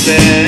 said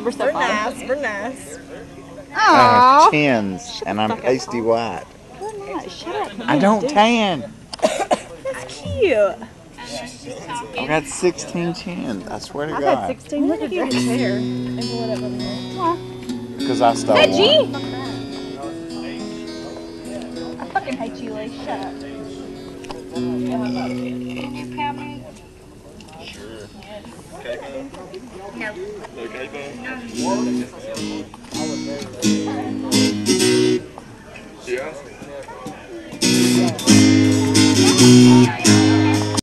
so We're fun. nice. We're nice. I have Aw. chins, and I'm pasty white. We're not. Shut up. I don't tan. That's cute. I've got 16 chins. I swear to I've had God. 16. Look at your hair. Because I stole Hey, one. G. I fucking hate you, Lee. Shut up. No. No.